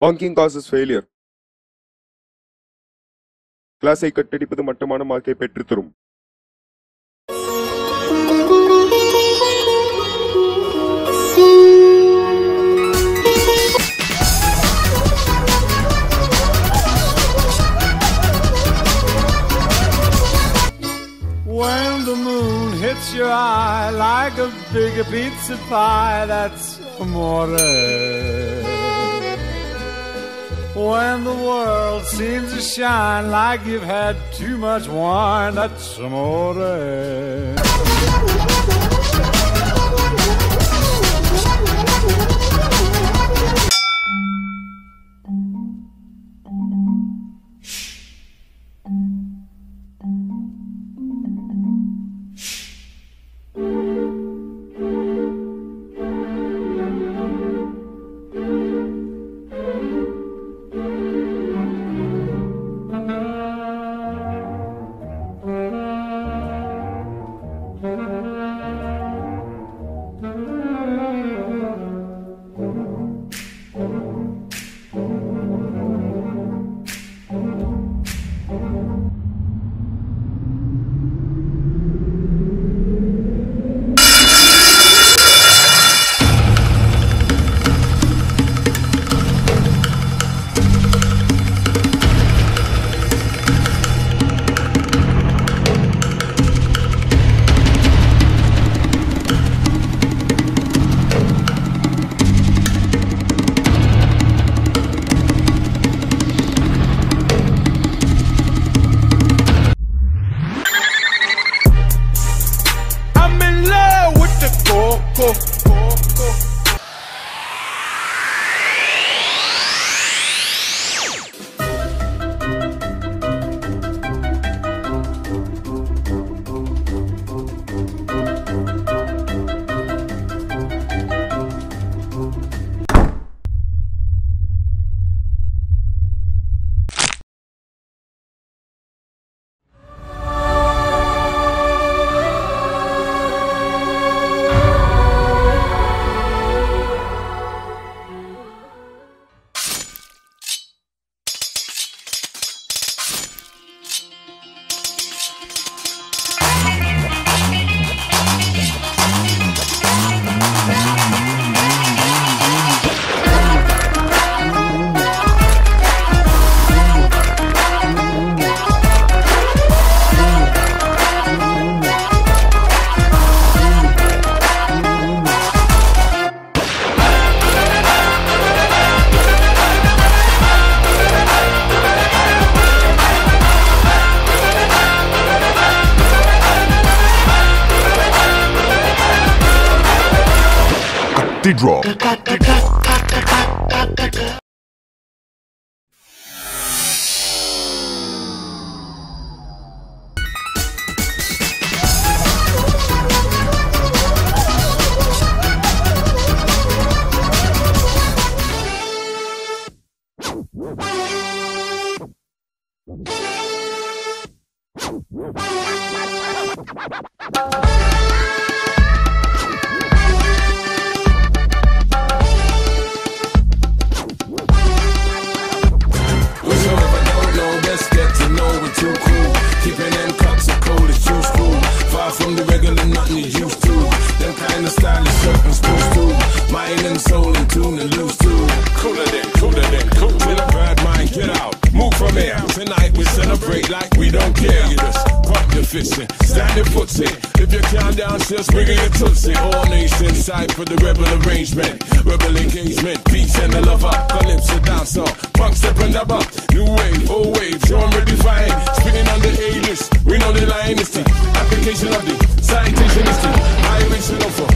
Bunking causes failure கிளாஸை கட்டடிப்பது மட்டமான மார்க்கை பெற்றுத்தரும் When the moon hits your eye like a big pizza pie, that's amore. When the world seems to shine like you've had too much wine, that's amore. Coco. Cathedral. Whosoever skate like we don't care. You just pump your fist and stand your foot in. If you count just bring your tootsie. All nations side for the rebel arrangement. Rebel engagement, peace and the lover. Calypso dancer, punk step and up. New wave, old wave, so I'm. Spinning on the A-list, we know the line is the application of the citation is the high reaching offer.